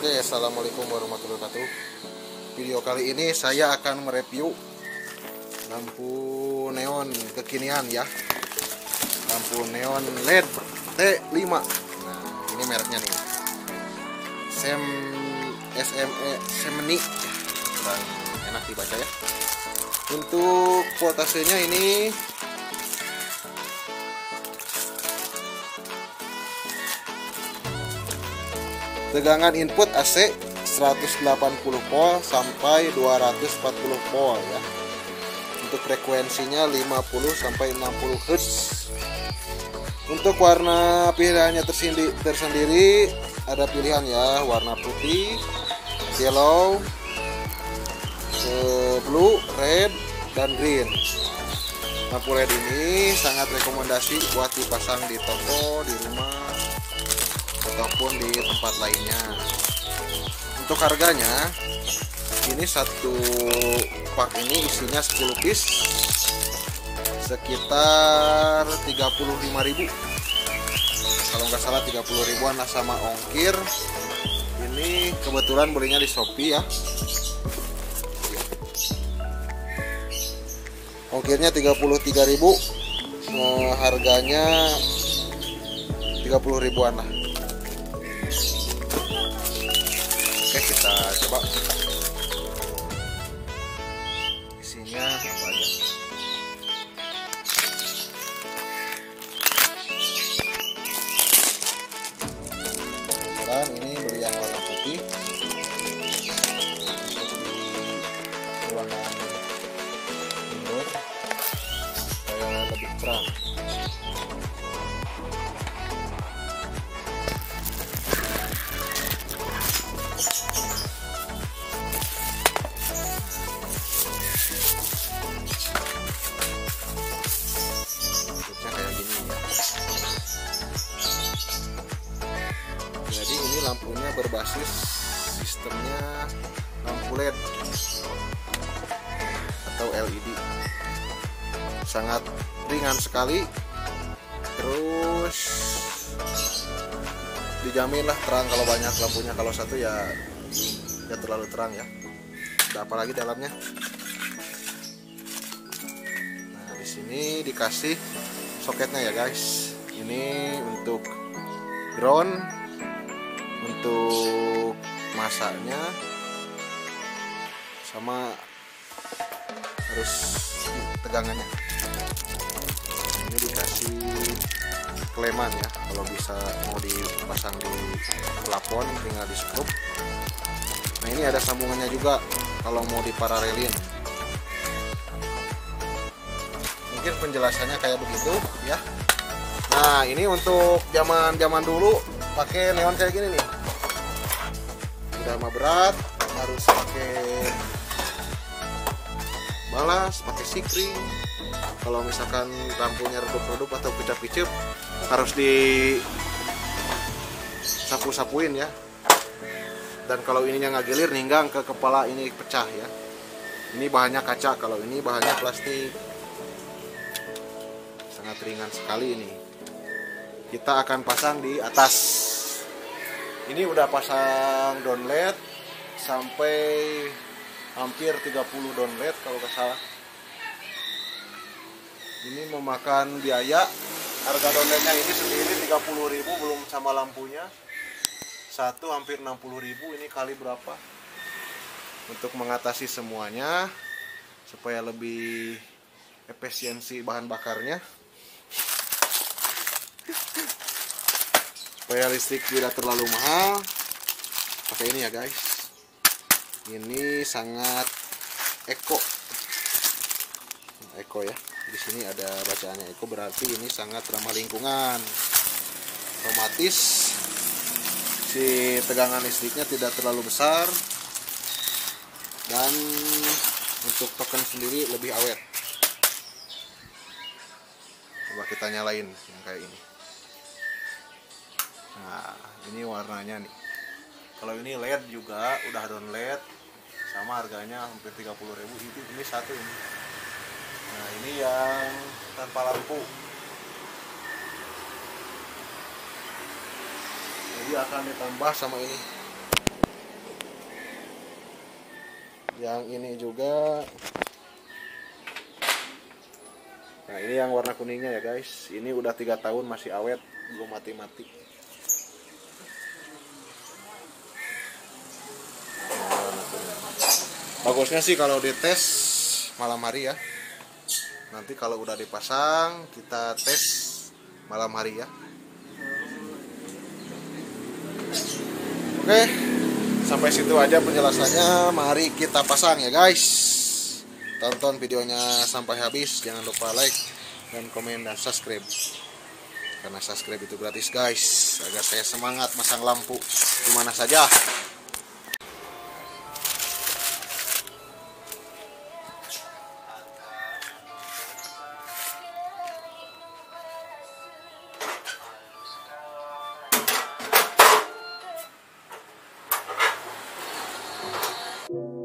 Oke, assalamualaikum warahmatullahi wabarakatuh. Video kali ini saya akan mereview lampu neon kekinian ya. Lampu neon LED T5. Nah, ini mereknya nih. Sem SME Semeni. Kurang enak dibaca ya. Untuk voltasenya ini tegangan input AC 180 volt sampai 240 volt ya. Untuk frekuensinya 50 sampai 60 Hz untuk warna pilihannya tersendiri, tersendiri ada pilihan ya. Warna putih yellow blue red dan green. Lampu LED ini sangat rekomendasi buat dipasang di toko di rumah ataupun di tempat lainnya. Untuk harganya ini satu pak ini isinya 10 piece sekitar 35.000 kalau nggak salah 30 ribuan lah sama ongkir. Ini kebetulan belinya di Shopee ya. Ongkirnya 33.000 eh, harganya 30 ribuan lah kita coba. Isinya apa aja? Kebetulan ini beli yang warna putih. Di ruangan indoor. Supaya lebih terang berbasis sistemnya lampu LED atau LED sangat ringan sekali. Terus dijamin lah terang kalau banyak lampunya. Kalau satu ya ya terlalu terang ya. Ada apa lagi dalamnya? Nah di sini dikasih soketnya ya guys. Ini untuk ground untuk masaknya sama harus tegangannya. Ini dikasih kleman ya kalau bisa mau dipasang di plafon tinggal di skrup nah ini ada sambungannya juga kalau mau diparalelin. Mungkin penjelasannya kayak begitu ya. Nah ini untuk zaman zaman dulu pakai neon kayak gini nih. Udah mah berat harus pakai balas pakai sikring. Kalau misalkan lampunya redup-redup atau picap-picap harus di sapu-sapuin ya. Dan kalau ininya nggak gilir ninggang ke kepala ini pecah ya. Ini bahannya kaca kalau ini bahannya plastik. Sangat ringan sekali ini kita akan pasang di atas. Ini udah pasang downlet sampai hampir 30 downlet kalau nggak salah. Ini memakan biaya. Harga downletnya ini sendiri 30.000 belum sama lampunya. Satu hampir 60.000 ini kali berapa? Untuk mengatasi semuanya supaya lebih efisiensi bahan bakarnya supaya listrik tidak terlalu mahal. Pakai ini ya guys. Ini sangat eco eco ya. Di sini ada bacaannya eco berarti ini sangat ramah lingkungan. Otomatis si tegangan listriknya tidak terlalu besar. Dan untuk token sendiri lebih awet. Coba kita nyalain yang kayak ini nah ini warnanya nih. Kalau ini LED juga udah down LED sama harganya hampir 30.000 itu ini satu ini. Nah ini yang tanpa lampu. Jadi akan ditambah sama ini. Yang ini juga. Nah ini yang warna kuningnya ya guys. Ini udah tiga tahun masih awet belum mati-mati bagusnya sih kalau dites malam hari ya. Nanti kalau udah dipasang kita tes malam hari ya. Oke sampai situ aja penjelasannya. Mari kita pasang ya guys. Tonton videonya sampai habis. Jangan lupa like dan komen dan subscribe. Karena subscribe itu gratis guys. Agar saya semangat masang lampu di mana saja you